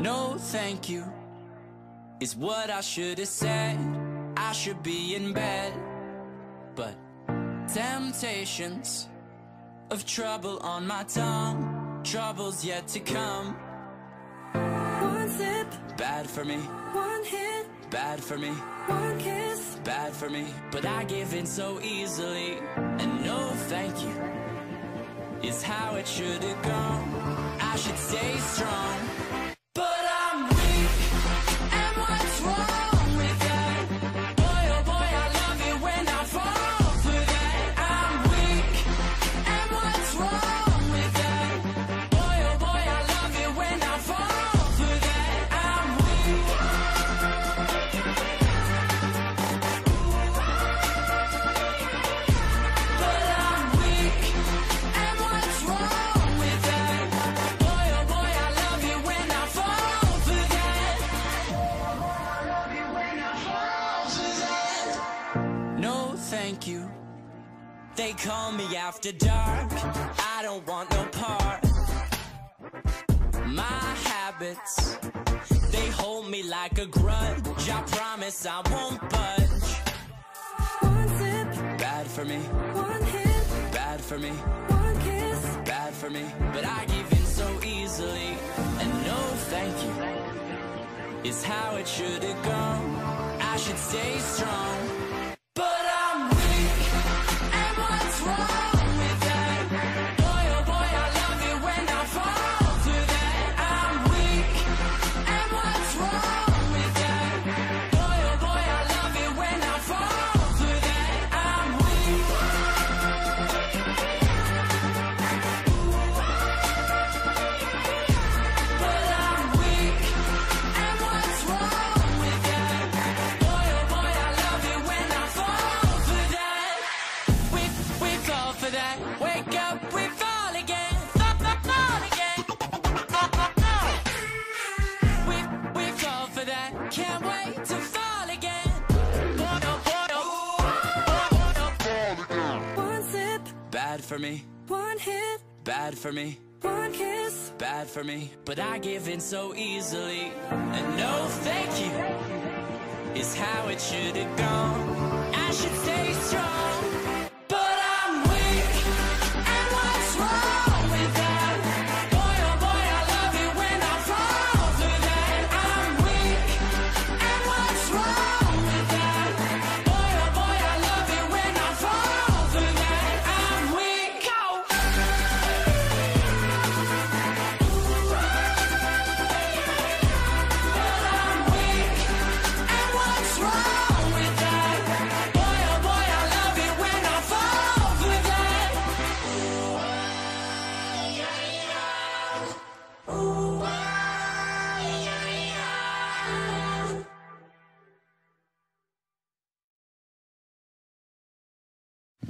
No, thank you, is what I should have said. I should be in bed, but temptations of trouble on my tongue, troubles yet to come. One sip, Bad for me, one hit, bad for me, one kiss. bad for me. But I give in so easily, and no, thank you, is how it should have gone. I should stay strong. They call me after dark. I don't want no part. My habits, they hold me like a grudge. I promise I won't budge. One sip, Bad for me, one hit, bad for me. one kiss. bad for me, but I give in so easily. And no thank you is how it should have gone. I should stay strong, for me, one hit, bad for me. one kiss. bad for me, but I give in so easily. And no thank you is how it should have gone. I should stay strong,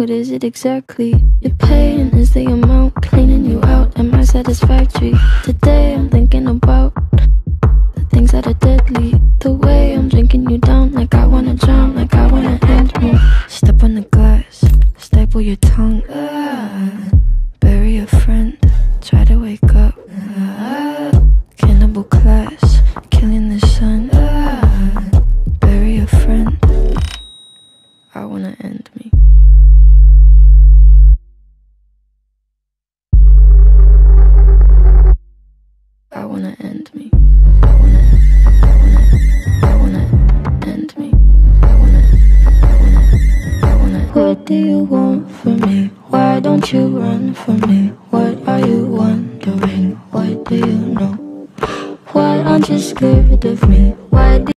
What is it exactly? Your pain is the amount cleaning you out. Am I satisfactory? Today I'm thinking about the things that are deadly. The way I'm drinking you down, end me. I wanna, I wanna, I wanna end me. I wanna, I wanna, I wanna. What do you want from me? Why don't you run from me? What are you wondering? What do you know? Why aren't you scared of me?